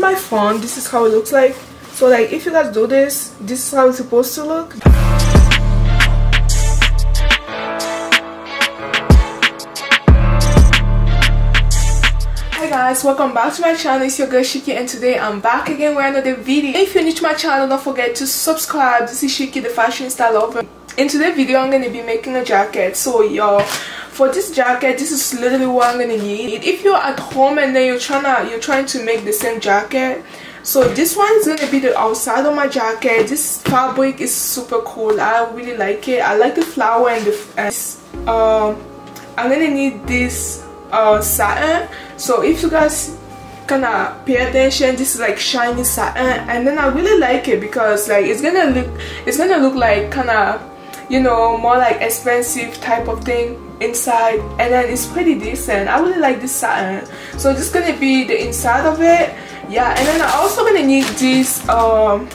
my phone this is how it looks like. So like if you guys do this this is how it's supposed to look. Hi guys welcome back to my channel. It's your girl Shicky and today I'm back again with another video. If you're new to my channel don't forget to subscribe. This is Shicky the fashion style lover in today's video I'm to be making a jacket. So y'all for this jacket this is literally what I'm to need. If you're at home and then you're trying to you're trying to make the same jacket so this one is gonna be the outside of my jacket. This fabric is super cool. I really like it. I like the flower and the uh, I'm gonna need this uh, satin. So if you guys gonna pay attention this is like shiny satin and then I really like it because like it's gonna look it's gonna look like kind of you know more like expensive type of thing inside and then it's pretty decent. I really like this satin. So this is gonna be the inside of it. Yeah and then I'm also gonna need this um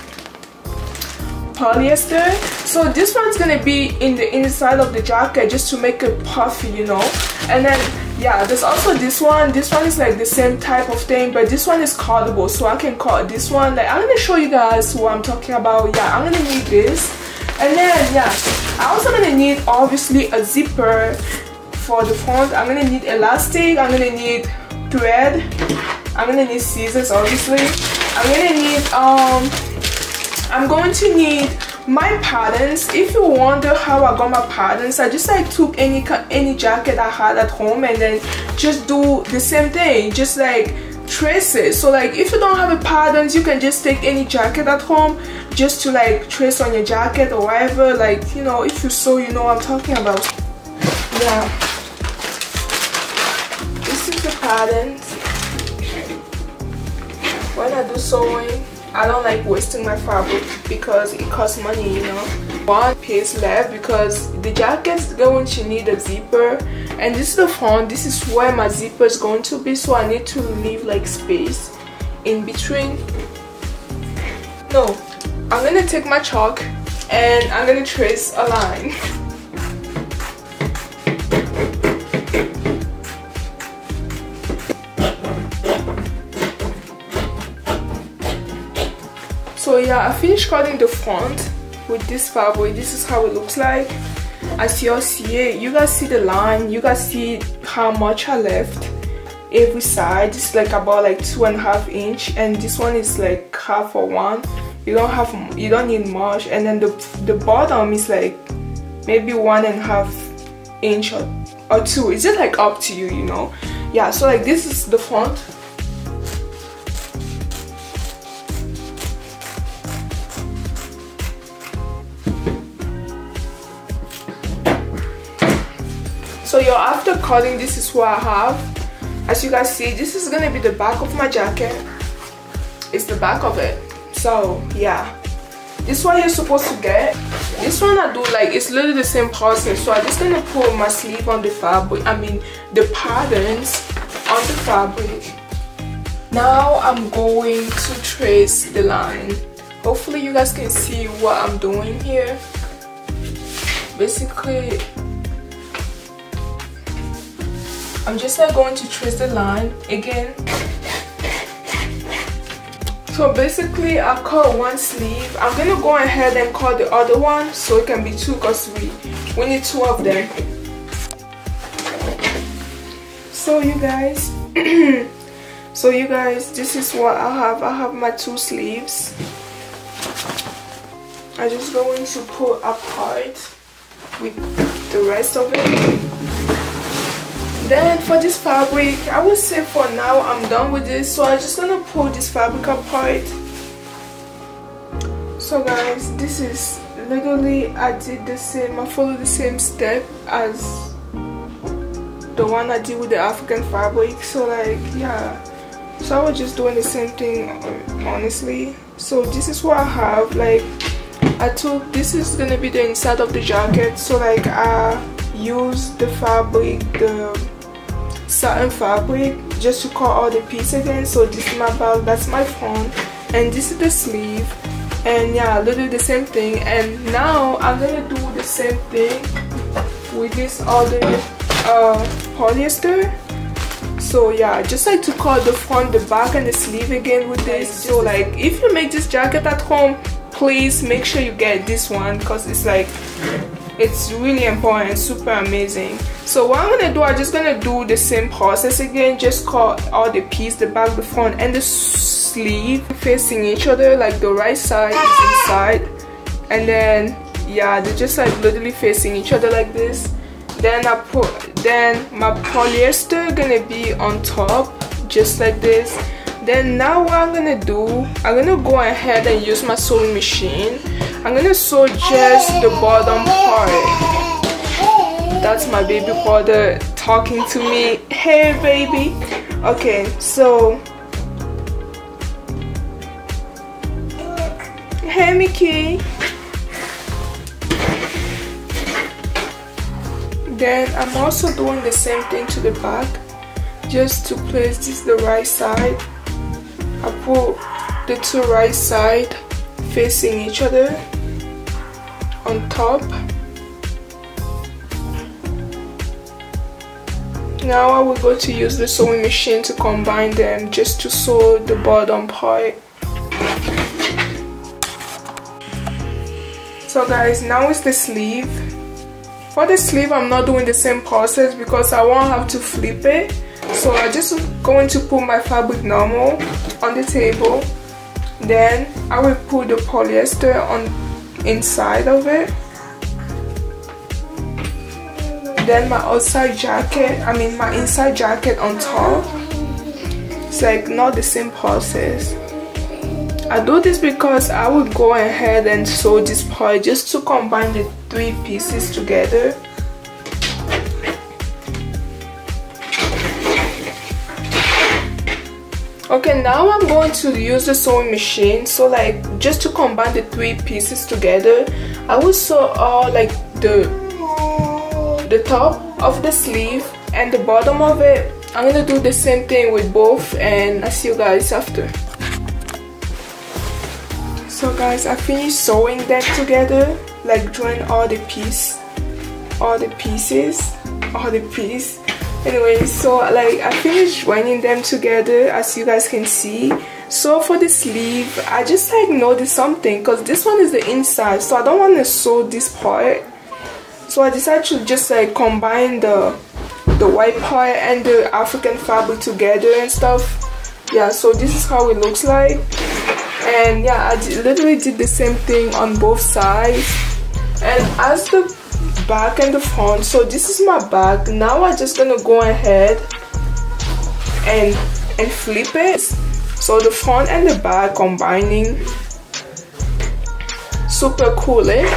polyester. So this one's gonna be in the inside of the jacket just to make it puffy you know. And then yeah there's also this one. This one is like the same type of thing but this one is cuttable so i can cut this one. Like i'm gonna show you guys what i'm talking about. Yeah i'm gonna need this and then yeah i also gonna need obviously a zipper for the front i'm gonna need elastic i'm gonna need thread i'm gonna need scissors obviously. I'm gonna need um i'm going to need my patterns. If you wonder how i got my patterns i just like took any any jacket i had at home and then just do the same thing just like trace it. So like if you don't have a patterns you can just take any jacket at home just to like trace on your jacket or whatever like you know if you sew you know what i'm talking about yeah this is the pattern when i do sewing I don't like wasting my fabric because it costs money, you know. One piece left because the jacket's going to need a zipper and this is the front. This is where my zipper is going to be so I need to leave like space in between. No, I'm gonna take my chalk and I'm gonna trace a line. so yeah i finished cutting the front with this fabric. This is how it looks like. As y'all see it. You guys see the line. You guys see how much i left every side. Is like about like two and a half inch and this one is like half or one you don't have you don't need much and then the the bottom is like maybe one and a half inch or, or two. It's just like up to you you know? Yeah so like this is the front so you after cutting this is what I have. As you guys see this is gonna be the back of my jacket. It's the back of it so yeah. This one you're supposed to get this one I do like it's literally the same process. So I'm just gonna put my sleeve on the fabric I mean the patterns on the fabric. Now I'm going to trace the line. Hopefully you guys can see what I'm doing here. Basically I'm just like going to trace the line again so basically I cut one sleeve. I'm gonna go ahead and cut the other one so it can be two because we we need two of them. So you guys so you guys this is what I have. I have my two sleeves. I'm just going to pull apart with the rest of it then for this fabric i would say for now i'm done with this. So i'm just gonna pull this fabric apart. So guys this is literally i did the same i followed the same step as the one i did with the african fabric. So like yeah. So i was just doing the same thing honestly. So this is what i have. Like i took this is gonna be the inside of the jacket. So like i use the fabric the satin fabric just to cut all the pieces. Again so this is my belt that's my front and this is the sleeve and yeah literally the same thing and now i'm gonna do the same thing with this other uh, polyester. So yeah just like to cut the front the back and the sleeve again with this. So like if you make this jacket at home please make sure you get this one because it's like it's really important super amazing. So what i'm gonna do i'm just gonna do the same process again. Just cut all the piece the back the front and the sleeve facing each other like the right side is inside and then yeah they're just like literally facing each other like this. Then i put then my polyester gonna be on top just like this then now what i'm gonna do i'm gonna go ahead and use my sewing machine I'm gonna sew just the bottom part. That's my baby brother talking to me. Hey baby. Okay, so Hey Mickey. Then I'm also doing the same thing to the back just to place this the right side. I put the two right side facing each other on top. Now I will go to use the sewing machine to combine them just to sew the bottom part. So guys now is the sleeve. For the sleeve I'm not doing the same process because I won't have to flip it. So I'm just going to put my fabric normal on the table. Then I will put the polyester on inside of it. Then my outside jacket I mean my inside jacket on top. It's like not the same process. I do this because I would go ahead and sew this part just to combine the three pieces together okay now i'm going to use the sewing machine. So like just to combine the three pieces together i will sew all like the the top of the sleeve and the bottom of it. I'm gonna do the same thing with both and i'll see you guys after. So guys i finished sewing that together like join all the piece all the pieces all the piece anyway so like i finished joining them together as you guys can see. So for the sleeve i just like noticed something because this one is the inside so i don't want to sew this part. So i decided to just like combine the the white part and the african fabric together and stuff. Yeah so this is how it looks like. And yeah i literally did the same thing on both sides. And as the back and the front. So this is my back now i'm just gonna go ahead and and flip it. So the front and the back combining. Super cool eh?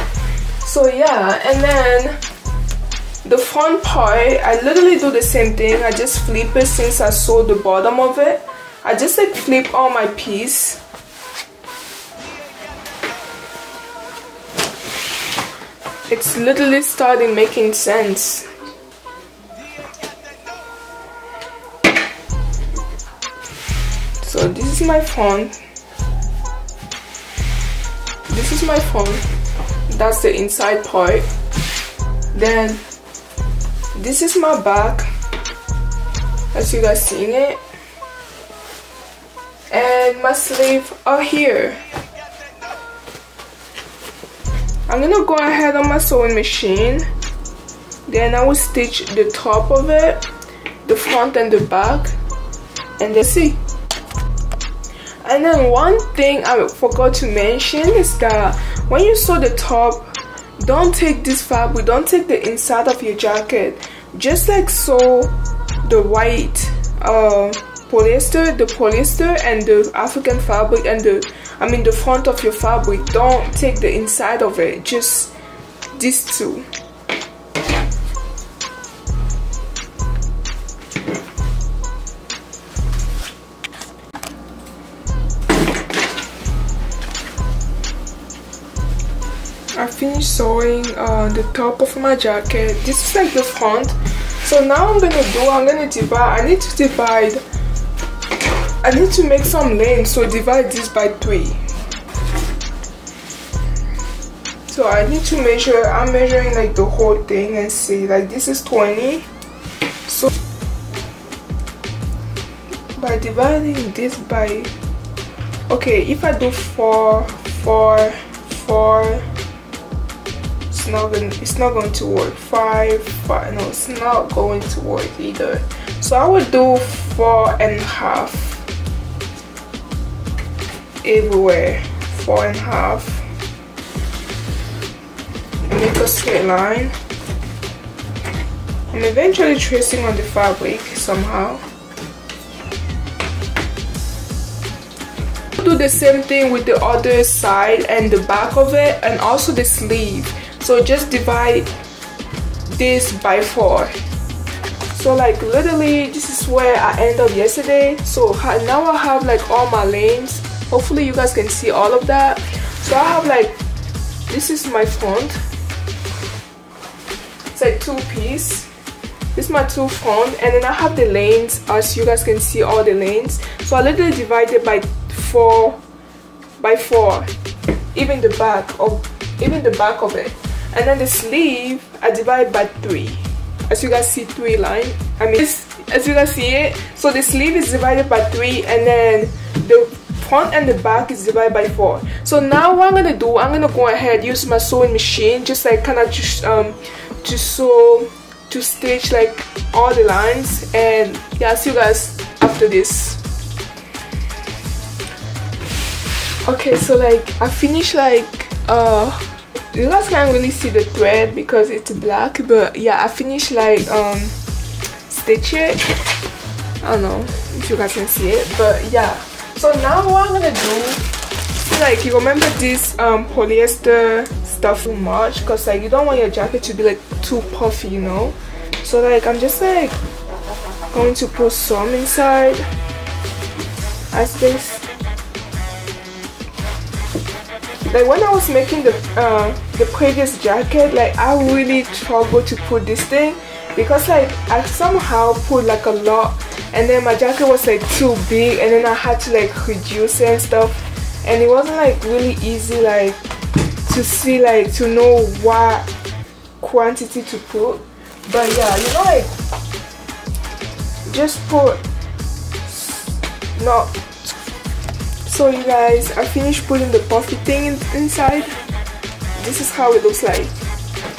So yeah and then the front part i literally do the same thing. I just flip it since i saw the bottom of it. I just like flip all my piece it's literally starting making sense. So this is my phone. This is my phone. That's the inside part. Then this is my back. As you guys seeing it. And my sleeve are here. I'm gonna go ahead on my sewing machine. Then I will stitch the top of it the front and the back and then see and then one thing I forgot to mention is that when you sew the top don't take this fabric don't take the inside of your jacket. Just like sew the white uh, polyester the polyester and the African fabric and the I mean the front of your fabric don't take the inside of it just these two. I finished sewing uh, the top of my jacket. This is like the front. So now I'm gonna do I'm gonna divide I need to divide I need to make some lanes so divide this by 3 so I need to measure I'm measuring like the whole thing and see like this is 20 so by dividing this by okay if I do four four four it's not going it's not going to work. Five five no it's not going to work either. So I would do four and a half everywhere four and a half. Make a straight line. I'm eventually tracing on the fabric somehow. Do the same thing with the other side and the back of it and also the sleeve. So just divide this by four. So like literally this is where I end up yesterday. So now I have like all my lanes hopefully you guys can see all of that. So I have like this is my front it's like two piece. This is my two front and then I have the lanes as you guys can see all the lanes. So I literally divided by four by four even the back of even the back of it. And then the sleeve I divide by three. As you guys see three line I mean as you guys see it. So the sleeve is divided by three and then the front and the back is divided by four. So now what I'm gonna do I'm gonna go ahead use my sewing machine just like kind of just um to sew to stitch like all the lines. And yeah see you guys after this. Okay so like I finished like uh you guys can't really see the thread because it's black but yeah I finished like um stitch it. I don't know if you guys can see it but yeah so now what I'm gonna do like you remember this um polyester stuff too much because like you don't want your jacket to be like too puffy you know? So like I'm just like going to put some inside as this. Like when I was making the uh, the previous jacket like I really struggled to put this thing because like I somehow put like a lot and then my jacket was like too big and then I had to like reduce it and stuff. And it wasn't like really easy like to see like to know what quantity to put. But yeah you know like just put not so you guys I finished putting the puffy thing in inside. This is how it looks like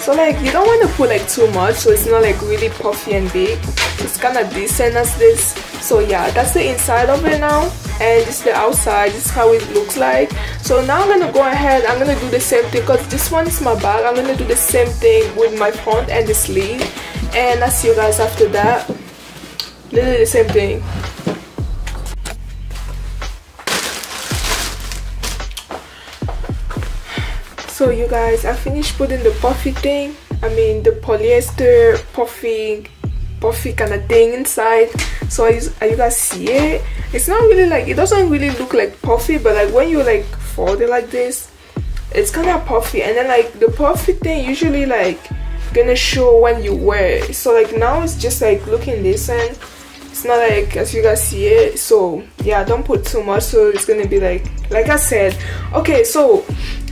so like you don't want to put like too much so it's not like really puffy and big. It's kind of decent as this. So yeah that's the inside of it now and this is the outside. This is how it looks like. So now I'm gonna go ahead I'm gonna do the same thing because this one is my bag. I'm gonna do the same thing with my front and the sleeve. And I'll see you guys after that literally the same thing so you guys i finished putting the puffy thing i mean the polyester puffy puffy kind of thing inside. So as you guys see it? It's not really like it doesn't really look like puffy but like when you like fold it like this it's kind of puffy. And then like the puffy thing usually like gonna show when you wear it. So like now it's just like looking decent it's not like as you guys see it so yeah don't put too much so it's gonna be like like i said okay so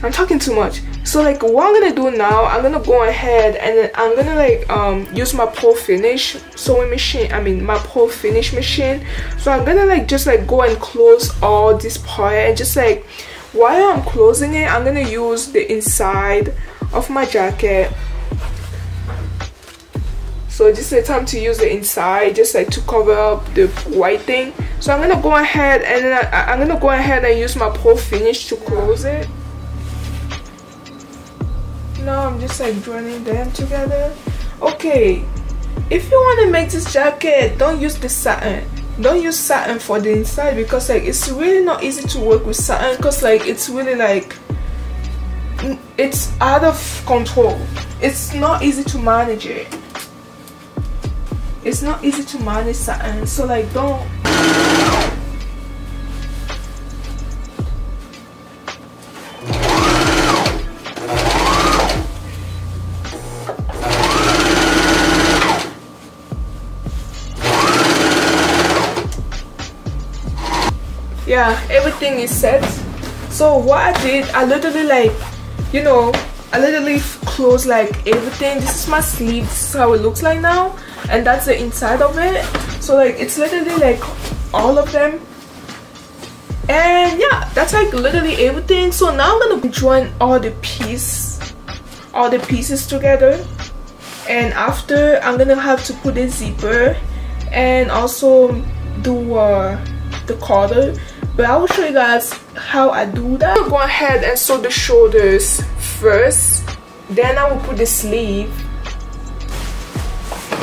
i'm talking too much. So like what i'm gonna do now i'm gonna go ahead and i'm gonna like um use my pro finish sewing machine i mean my pro finish machine. So i'm gonna like just like go and close all this part and just like while i'm closing it i'm gonna use the inside of my jacket so this is the time to use the inside just like to cover up the white thing. So i'm gonna go ahead and uh, I, i'm gonna go ahead and use my pro finish to close it. Now i'm just like joining them together. Okay. If you want to make this jacket don't use the satin. Don't use satin for the inside because like it's really not easy to work with satin because like it's really like it's out of control. It's not easy to manage it it's not easy to manage so like don't yeah everything is set. So what i did i literally like you know i literally close like everything. This is my sleeve. This is how it looks like now and that's the inside of it. So like it's literally like all of them. And yeah that's like literally everything. So now i'm gonna join all the piece all the pieces together. And after i'm gonna have to put a zipper and also do uh, the collar. But i will show you guys how i do that. I'll go ahead and sew the shoulders first. Then i will put the sleeve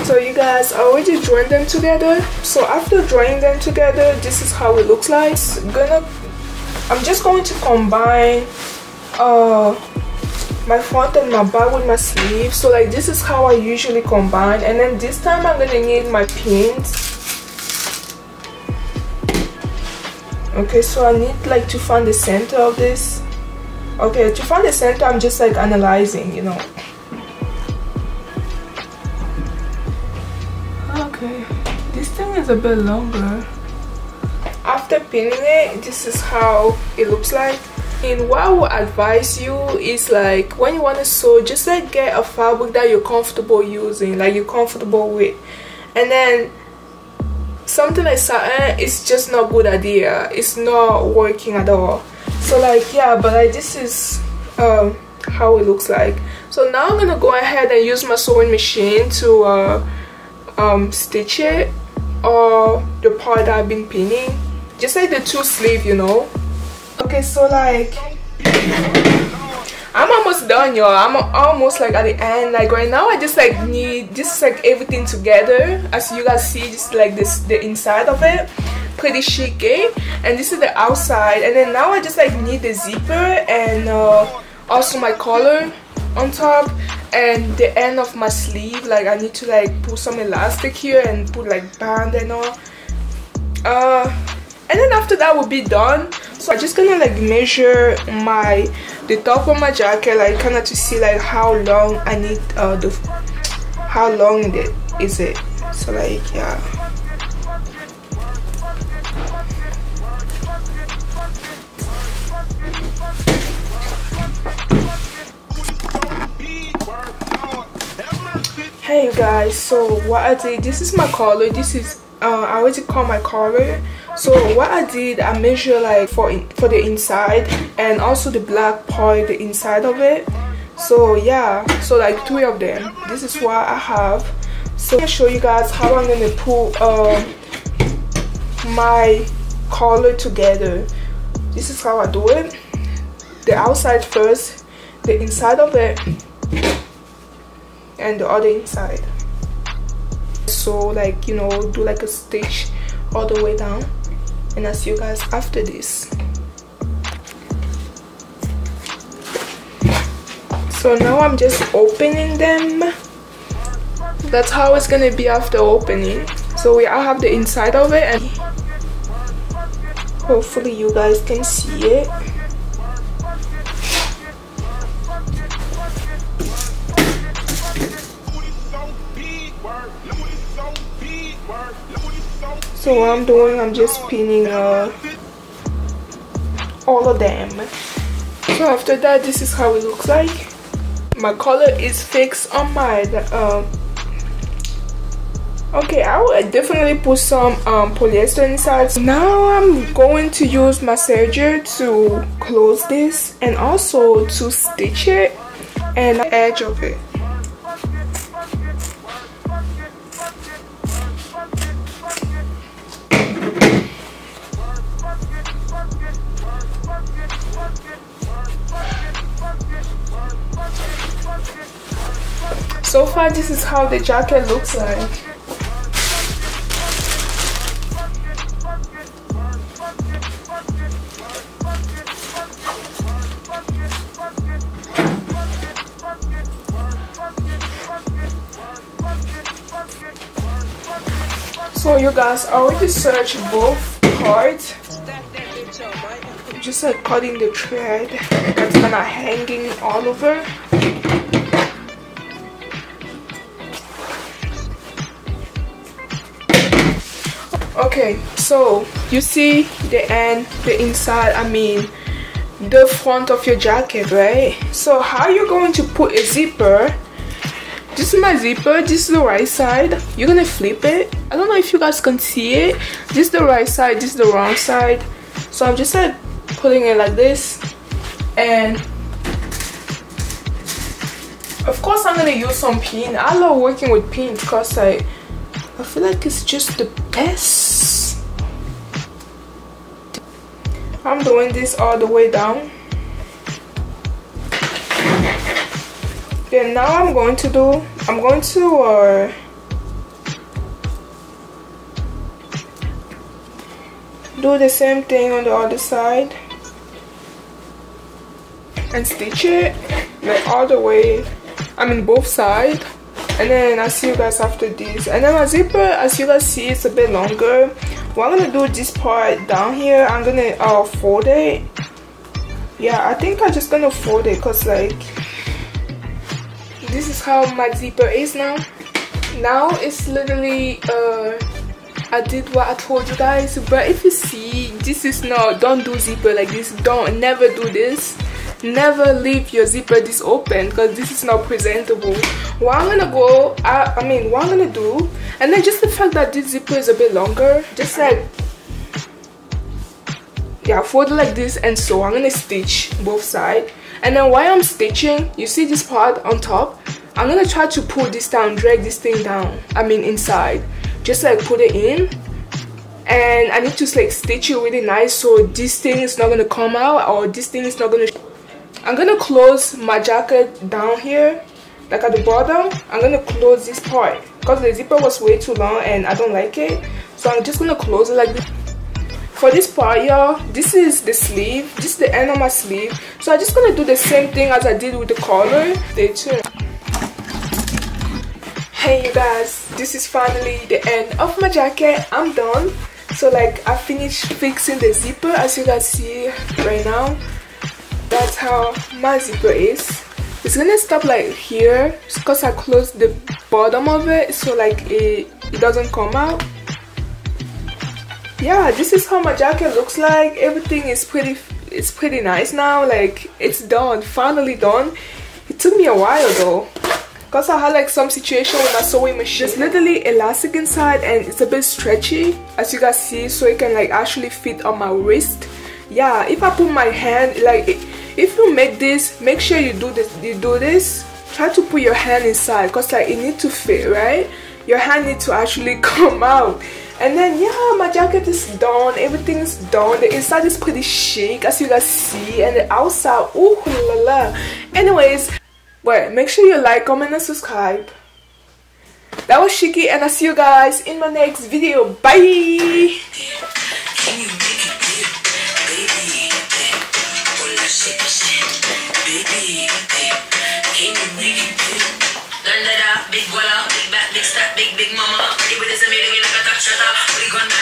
so you guys I already joined them together. So after joining them together this is how it looks like. Gonna I'm just going to combine uh my front and my back with my sleeve. So like this is how I usually combine. And then this time I'm gonna need my pins. Okay so I need like to find the center of this. Okay to find the center I'm just like analyzing you know thing is a bit longer. After pinning it this is how it looks like. And what I would advise you is like when you want to sew just like get a fabric that you're comfortable using like you're comfortable with. And then something like satin is just not good idea. It's not working at all. So like yeah but like this is um how it looks like. So now i'm gonna go ahead and use my sewing machine to uh um, stitch it or the part that I've been pinning. Just like the two sleeve you know. Okay so like I'm almost done y'all. I'm almost like at the end. Like right now I just like need just like everything together. As you guys see just like this the inside of it. Pretty chic eh? and this is the outside. And then now I just like need the zipper and uh, also my collar on top and the end of my sleeve like I need to like put some elastic here and put like band and all. Uh and then after that will be done. So I'm just gonna like measure my the top of my jacket like kind of to see like how long I need uh the how long it is it. So like yeah hey guys so what i did this is my collar this is uh, i already call my collar so what i did i measure like for in, for the inside and also the black part the inside of it. So yeah so like three of them. This is what i have. So i'll show you guys how i'm gonna put uh, my collar together. This is how i do it. The outside first the inside of it and the other inside. So like you know do like a stitch all the way down and i'll see you guys after this. So now i'm just opening them. That's how it's gonna be after opening. So we all have the inside of it and hopefully you guys can see it so what I'm doing I'm just pinning uh, all of them. So after that this is how it looks like. My color is fixed on my um, okay I will definitely put some um, polyester inside. So now I'm going to use my serger to close this and also to stitch it and edge of it far this is how the jacket looks like So you guys, I already searched both parts. Just like cutting the thread that's gonna hanging all over. Okay so you see the end the inside i mean the front of your jacket right? So how you're going to put a zipper? This is my zipper this is the right side. You're gonna flip it. I don't know if you guys can see it. This is the right side this is the wrong side. So i'm just like putting it like this. And of course i'm gonna use some pin. I love working with pin because i i feel like it's just the best i'm doing this all the way down. Then now i'm going to do i'm going to uh do the same thing on the other side and stitch it like all the way I mean both sides and then I'll see you guys after this. And then my zipper as you guys see it's a bit longer I'm gonna do this part down here. I'm gonna uh, fold it. Yeah I think I'm just gonna fold it because like this is how my zipper is now. Now it's literally uh I did what I told you guys but if you see this is not don't do zipper like this. Don't never do this never leave your zipper this open because this is not presentable. What i'm gonna go I, I mean what i'm gonna do and then just the fact that this zipper is a bit longer just like yeah fold it like this and so i'm gonna stitch both sides and then while i'm stitching you see this part on top? I'm gonna try to pull this down drag this thing down i mean inside. Just like put it in. And I need to like stitch it really nice so this thing is not gonna come out or this thing is not gonna I'm gonna close my jacket down here like at the bottom. I'm gonna close this part because the zipper was way too long and I don't like it. So I'm just gonna close it like this. For this part y'all this is the sleeve. This is the end of my sleeve. So I'm just gonna do the same thing as I did with the collar. Stay tuned. Hey you guys this is finally the end of my jacket. I'm done. So like I finished fixing the zipper as you guys see right now that's how my zipper is. It's gonna stop like here. Because I closed the bottom of it so like it, it doesn't come out. Yeah this is how my jacket looks like. Everything is pretty it's pretty nice now. Like it's done. Finally done. It took me a while though because I had like some situation with my sewing machine. There's literally elastic inside and it's a bit stretchy as you guys see so it can like actually fit on my wrist. Yeah, if I put my hand like if you make this make sure you do this you do this. Try to put your hand inside because like it need to fit right? Your hand need to actually come out. And then yeah my jacket is done everything is done. The inside is pretty chic as you guys see and the outside ooh la la. Anyways well make sure you like comment and subscribe. That was Shicky and I'll see you guys in my next video. Bye Angela, we gonna